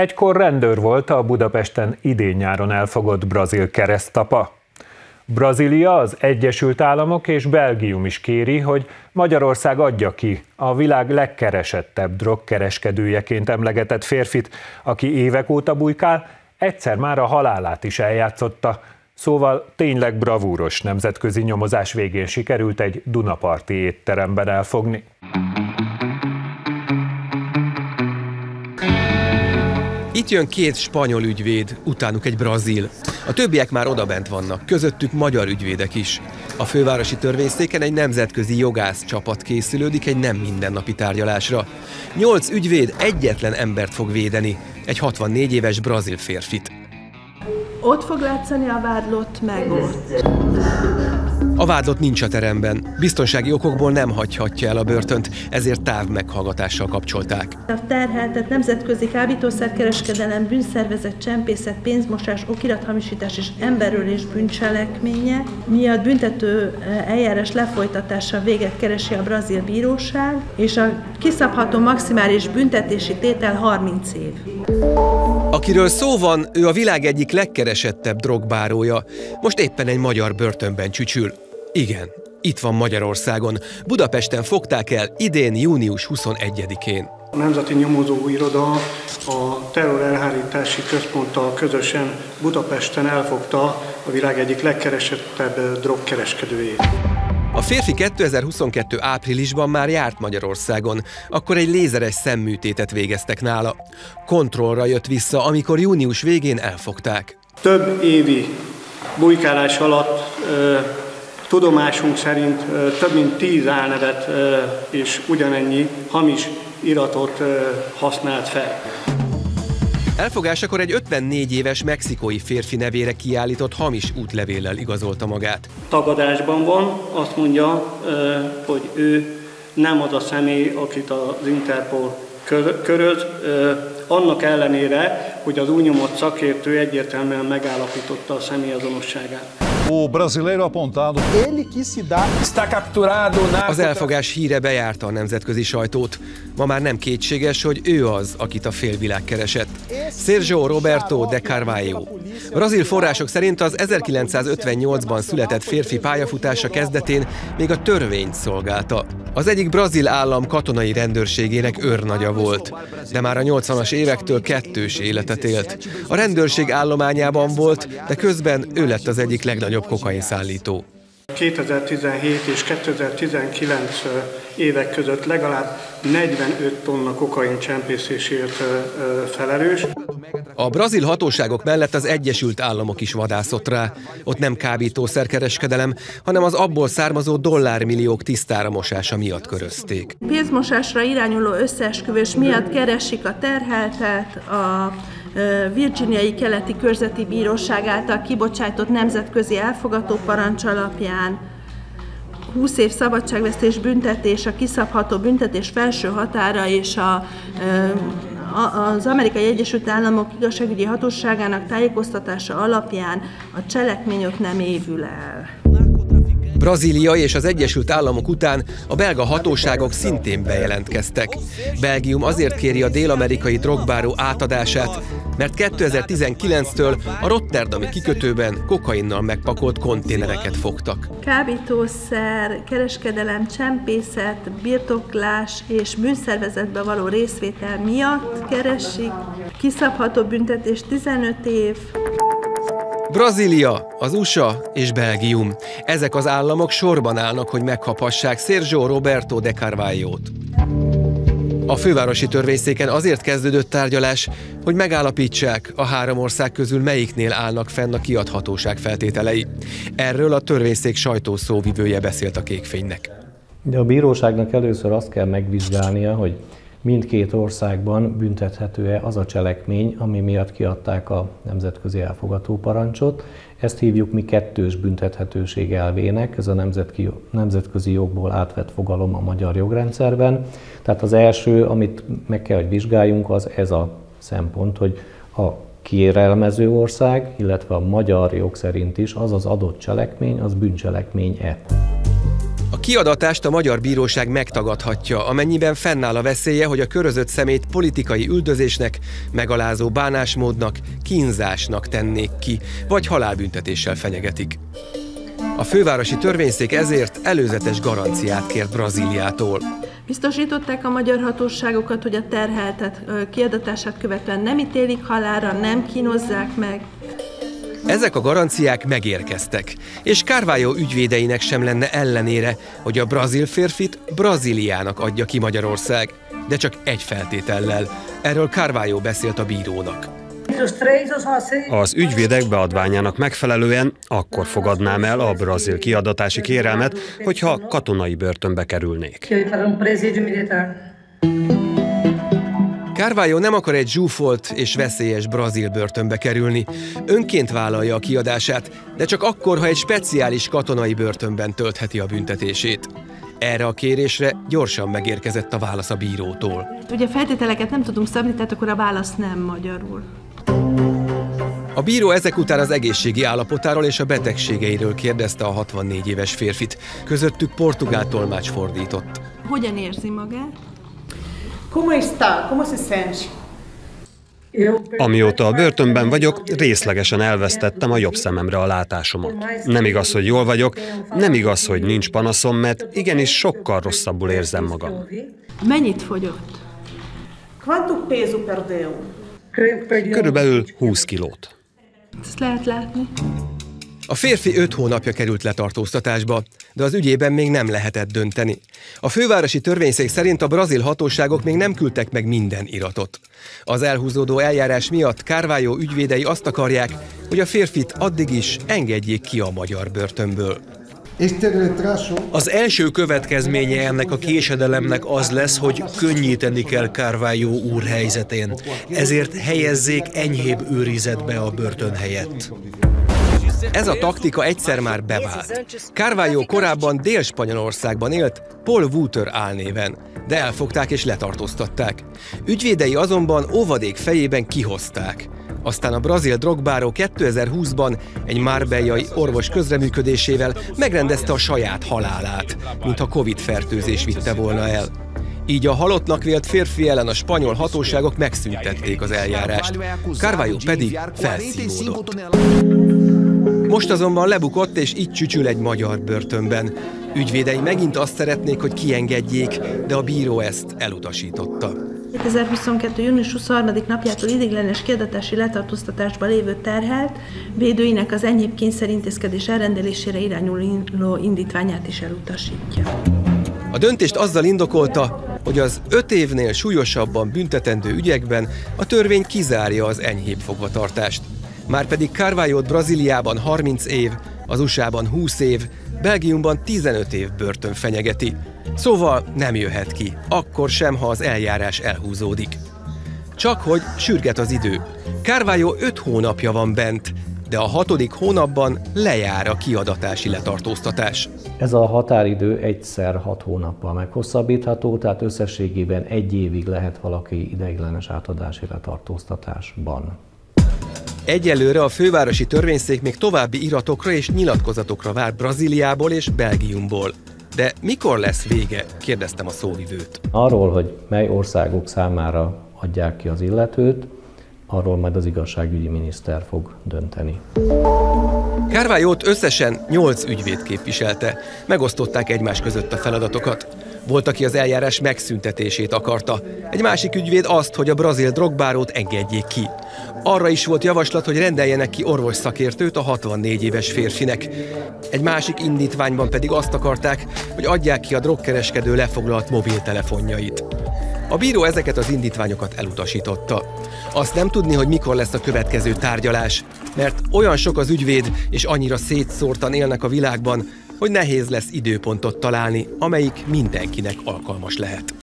Egykor rendőr volt a Budapesten idén-nyáron elfogott brazil keresztapa. Brazília, az Egyesült Államok és Belgium is kéri, hogy Magyarország adja ki a világ legkeresettebb drogkereskedőjeként emlegetett férfit, aki évek óta bujkál, egyszer már a halálát is eljátszotta, Szóval tényleg bravúros nemzetközi nyomozás végén sikerült egy Dunaparti étteremben elfogni. Itt jön két spanyol ügyvéd, utánuk egy brazil. A többiek már odabent vannak, közöttük magyar ügyvédek is. A fővárosi törvényszéken egy nemzetközi jogász csapat készülődik egy nem mindennapi tárgyalásra. Nyolc ügyvéd egyetlen embert fog védeni, egy 64 éves brazil férfit. Ott fog látszani a vádlott, meg ott. A vádlott nincs a teremben. Biztonsági okokból nem hagyhatja el a börtönt, ezért táv meghallgatással kapcsolták. A terheltet nemzetközi kábítószerkereskedelem, bűnszervezet, csempészet, pénzmosás, okirathamisítás és emberölés bűncselekménye miatt büntető eh, eljárás lefolytatása véget keresi a brazil bíróság, és a kiszabható maximális büntetési tétel 30 év. Akiről szó van, ő a világ egyik legkeresettebb drogbárója. Most éppen egy magyar börtönben csücsül. Igen, itt van Magyarországon. Budapesten fogták el idén június 21-én. A Nemzeti Nyomozó Iroda a terror elhárítási központtal közösen Budapesten elfogta a világ egyik legkeresettebb drogkereskedőjét. A férfi 2022 áprilisban már járt Magyarországon, akkor egy lézeres szemműtétet végeztek nála. Kontrollra jött vissza, amikor június végén elfogták. Több évi bujkálás alatt ö, tudomásunk szerint több mint tíz álnevet és ugyanennyi hamis iratot használt fel. Elfogásakor egy 54 éves mexikói férfi nevére kiállított hamis útlevéllel igazolta magát. Tagadásban van, azt mondja, hogy ő nem az a személy, akit az Interpol köröz, annak ellenére, hogy az únyomott szakértő egyértelműen megállapította a személyazonosságát. O brasileiro apontado. Ele que se dá. Está capturado na... Az elfogás híre bejárta a nemzetközi sajtót. Ma már nem kétséges, hogy ő az, akit a félvilág keresett. Sergio Roberto de Carvalho. Brazil források szerint az 1958-ban született férfi pályafutása kezdetén még a törvényt szolgálta. Az egyik brazil állam katonai rendőrségének őrnagya volt, de már a 80-as évektől kettős életet élt. A rendőrség állományában volt, de közben ő lett az egyik legnagyobb kokain szállító. 2017 és 2019 évek között legalább 45 tonna kokain csempészésért felelős. A brazil hatóságok mellett az Egyesült Államok is vadászott rá. Ott nem kábítószerkereskedelem, hanem az abból származó dollármilliók tisztára mosása miatt körözték. Pénzmosásra irányuló összeesküvés miatt keresik a terheltet, a Virginiai Keleti Körzeti Bíróság által kibocsájtott nemzetközi elfogató parancs alapján 20 év szabadságvesztés büntetés, a kiszabható büntetés felső határa és a, az Amerikai Egyesült Államok igazságügyi hatóságának tájékoztatása alapján a cselekményök nem évül el. Brazília és az Egyesült Államok után a belga hatóságok szintén bejelentkeztek. Belgium azért kéri a dél-amerikai drogbáró átadását, mert 2019-től a Rotterdami kikötőben kokainnal megpakolt konténereket fogtak. Kábítószer, kereskedelem, csempészet, birtoklás és bűnszervezetbe való részvétel miatt keresik. Kiszabható büntetés 15 év, Brazília, az USA és Belgium. Ezek az államok sorban állnak, hogy meghapassák Sergio Roberto de Carvalho-t. A fővárosi törvényszéken azért kezdődött tárgyalás, hogy megállapítsák, a három ország közül melyiknél állnak fenn a kiadhatóság feltételei. Erről a törvényszék sajtószóvivője beszélt a kékfénynek. De a bíróságnak először azt kell megvizsgálnia, hogy mindkét országban büntethető-e az a cselekmény, ami miatt kiadták a nemzetközi elfogató parancsot. Ezt hívjuk mi kettős büntethetőség elvének, ez a nemzetközi jogból átvett fogalom a magyar jogrendszerben. Tehát az első, amit meg kell, hogy vizsgáljunk, az ez a szempont, hogy a kérelmező ország, illetve a magyar jog szerint is az az adott cselekmény, az bűncselekmény-e kiadatást a magyar bíróság megtagadhatja, amennyiben fennáll a veszélye, hogy a körözött szemét politikai üldözésnek, megalázó bánásmódnak, kínzásnak tennék ki, vagy halálbüntetéssel fenyegetik. A fővárosi törvényszék ezért előzetes garanciát kért Brazíliától. Biztosították a magyar hatóságokat, hogy a terheltet kiadatását követően nem ítélik halára, nem kínozzák meg. Ezek a garanciák megérkeztek, és Carvalho ügyvédeinek sem lenne ellenére, hogy a brazil férfit Brazíliának adja ki Magyarország, de csak egy feltétellel. Erről Carvalho beszélt a bírónak. Az ügyvédek beadványának megfelelően akkor fogadnám el a brazil kiadatási kérelmet, hogyha katonai börtönbe kerülnék. Carvalho nem akar egy zsúfolt és veszélyes brazil börtönbe kerülni. Önként vállalja a kiadását, de csak akkor, ha egy speciális katonai börtönben töltheti a büntetését. Erre a kérésre gyorsan megérkezett a válasz a bírótól. Ugye feltételeket nem tudunk szabni, tehát akkor a válasz nem magyarul. A bíró ezek után az egészségi állapotáról és a betegségeiről kérdezte a 64 éves férfit. Közöttük portugál tolmács fordított. Hogyan érzi magát? Como está? Como se sente? Amióta a börtönben vagyok, részlegesen elvesztettem a jobb szememre a látásomat. Nem igaz, hogy jól vagyok, nem igaz, hogy nincs panaszom, mert igenis sokkal rosszabbul érzem magam. Mennyit fogyott? Quanto peso perdeu? Körülbelül 20 kilót. Ezt lehet látni. A férfi öt hónapja került letartóztatásba, de az ügyében még nem lehetett dönteni. A fővárosi törvényszék szerint a brazil hatóságok még nem küldtek meg minden iratot. Az elhúzódó eljárás miatt Kárvájó ügyvédei azt akarják, hogy a férfit addig is engedjék ki a magyar börtönből. Az első következménye ennek a késedelemnek az lesz, hogy könnyíteni kell Carvalho úr helyzetén. Ezért helyezzék enyhébb őrizetbe a börtön helyett. Ez a taktika egyszer már bevált. Carvalho korábban Dél-Spanyolországban élt, Paul Wouter álnéven, de elfogták és letartóztatták. Ügyvédei azonban óvadék fejében kihozták. Aztán a brazil drogbáró 2020-ban egy márbejai orvos közreműködésével megrendezte a saját halálát, mintha Covid-fertőzés vitte volna el. Így a halottnak vélt férfi ellen a spanyol hatóságok megszüntették az eljárást. Carvalho pedig felszívódott. Most azonban lebukott, és itt csücsül egy magyar börtönben. Ügyvédei megint azt szeretnék, hogy kiengedjék, de a bíró ezt elutasította. 2022. június 23. napjától idéglenes kiadatási letartóztatásban lévő terhelt védőinek az enyhébb kényszerintézkedés elrendelésére irányuló indítványát is elutasítja. A döntést azzal indokolta, hogy az öt évnél súlyosabban büntetendő ügyekben a törvény kizárja az enyhébb fogvatartást. Márpedig Carvalho Brazíliában 30 év, az USA-ban 20 év, Belgiumban 15 év börtön fenyegeti. Szóval nem jöhet ki, akkor sem, ha az eljárás elhúzódik. Csak hogy sürget az idő. Carvalho 5 hónapja van bent, de a hatodik hónapban lejár a kiadatási letartóztatás. Ez a határidő egyszer hat hónappal meghosszabbítható, tehát összességében egy évig lehet valaki ideiglenes átadási letartóztatásban. Egyelőre a fővárosi törvényszék még további iratokra és nyilatkozatokra vár Brazíliából és Belgiumból. De mikor lesz vége? kérdeztem a szóvivőt. Arról, hogy mely országok számára adják ki az illetőt, arról majd az igazságügyi miniszter fog dönteni. Kárvályót összesen 8 ügyvéd képviselte. Megosztották egymás között a feladatokat. Volt, aki az eljárás megszüntetését akarta. Egy másik ügyvéd azt, hogy a brazil drogbárót engedjék ki. Arra is volt javaslat, hogy rendeljenek ki orvos szakértőt a 64 éves férfinek. Egy másik indítványban pedig azt akarták, hogy adják ki a drogkereskedő lefoglalt mobiltelefonjait. A bíró ezeket az indítványokat elutasította. Azt nem tudni, hogy mikor lesz a következő tárgyalás, mert olyan sok az ügyvéd, és annyira szétszórtan élnek a világban, hogy nehéz lesz időpontot találni, amelyik mindenkinek alkalmas lehet.